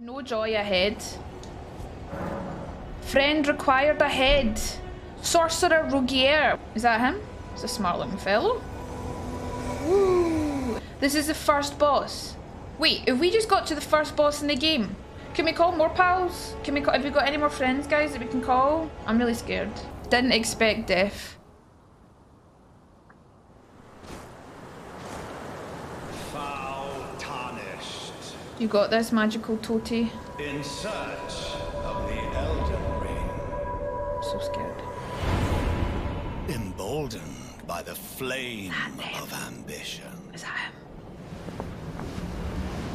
No joy ahead. Friend required ahead. Sorcerer Rogier. Is that him? It's a smart looking fellow. Woo. This is the first boss. Wait, have we just got to the first boss in the game? Can we call more pals? Can we call, have we got any more friends, guys, that we can call? I'm really scared. Didn't expect death. You got this, magical Toastie. In search of the Elden Ring. so scared. Emboldened by the flame of ambition. Is that him?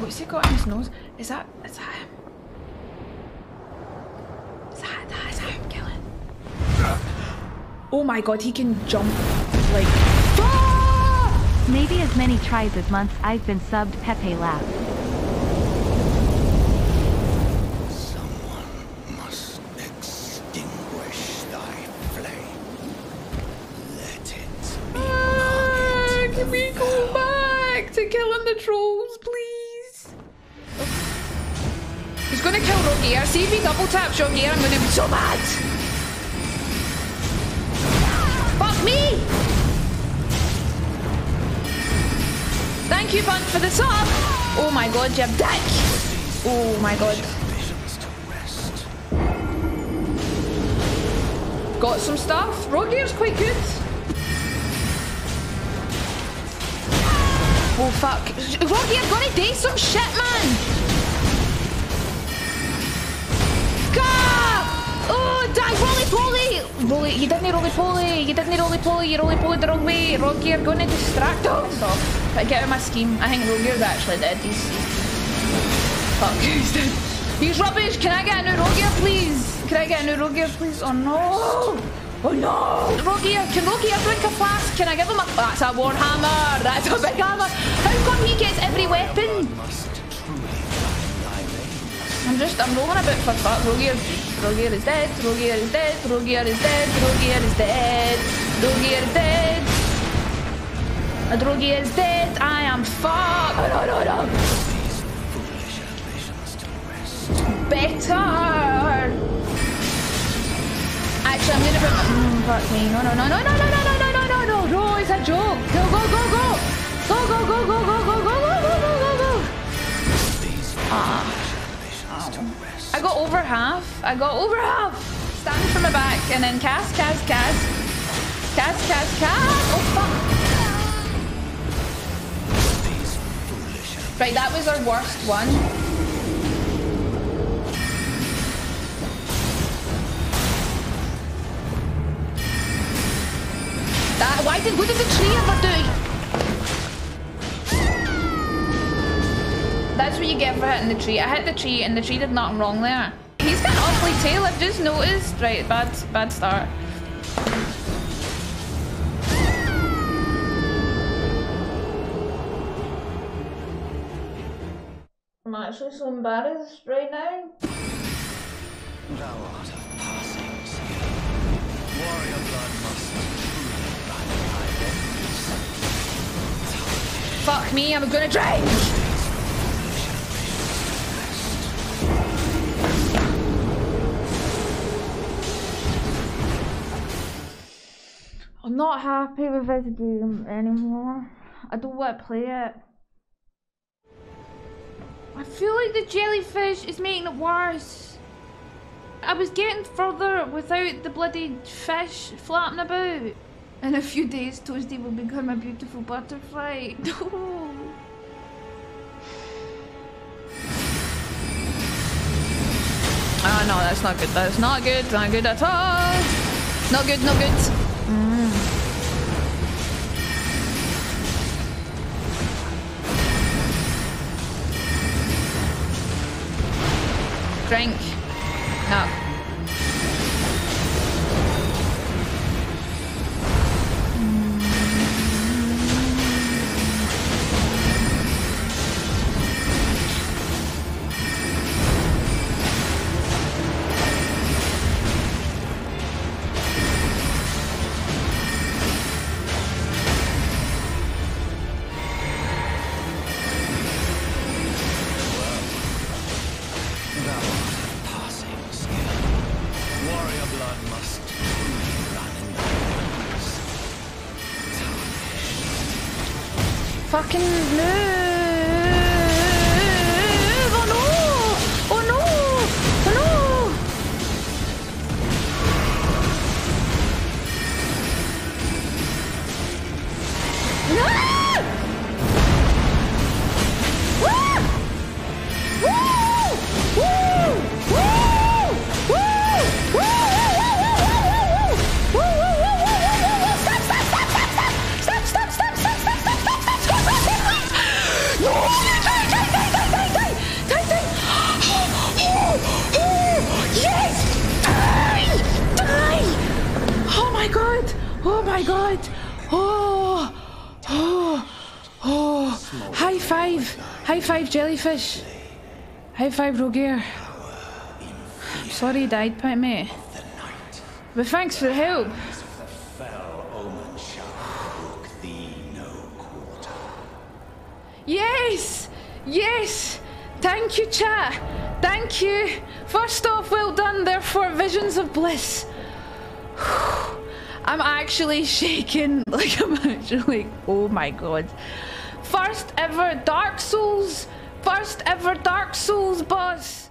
What's he got in his nose? Is that is that him? Is that that is that him killing? Oh my god, he can jump like Ah! Maybe as many tries as months I've been subbed Pepe laughed. He's gonna kill Rogier. See if he double taps Rogier, I'm gonna be so mad. Fuck me! Thank you, Bunt, for the sub. Oh my god, you have dick. Oh my god. Got some stuff. Rogier's quite good. Oh fuck. Rogier gonna do some shit, man. Roly, you didn't roly poly. You didn't roly poly. You roly poly the wrong way. Rocky, you're gonna distract us. Stop. But get out of my scheme. I think Rogier's actually dead. He's, he's fuck. He's dead. He's rubbish. Can I get a new Rogier, please? Can I get a new Rogier, please? Oh no! Oh no! Rogier, can Rogier drink a flask? Can I give him a? That's a warhammer. That's a big hammer. How come he gets every weapon? Must truly find thy veins. I'm just, I'm rolling a bit for fuck. Rogier, Rogier is dead. Rogier is dead. Rogier is dead. Rogier is dead. Rogier is dead. A Rogier is dead. I am fucked. Oh, no, no, no. Better. Actually, I'm gonna put. Mm, fuck me. No, no, no, no, no, no, no, no, no, no, no, no. No, it's a joke. Go, go, go, go. Go, go, go, go, go, go, go, go, go, go, go, go. These I got over half. I got over half. Stand from the back and then cast, cast, cast. Cast, cast, cast. Oh, fuck. Right, that was our worst one. That, why did, what did the tree ever do? That's what you get for hitting the tree. I hit the tree and the tree did nothing wrong there. He's got an awfully tail, I've just noticed. Right, bad, bad start. I'm actually so embarrassed right now. Thou art of passing skill. Warrior blood must truly run thy. Fuck me, I'm gonna drink! I'm not happy with this game anymore. I don't want to play it. I feel like the jellyfish is making it worse. I was getting further without the bloody fish flapping about. In a few days, Toastie will become a beautiful butterfly. No. Oh no, that's not good. That's not good. Not good at all. Not good, not good. Drink. No. Fucking move! High five! High five, jellyfish! High five, Rogier. I'm sorry he died, pet mate. But thanks for the help. Yes! Yes! Thank you, chat. Thank you. First off, well done, therefore, visions of bliss. I'm actually shaking. Like, I'm actually. like, Oh my god. First ever Dark Souls. First ever Dark Souls boss.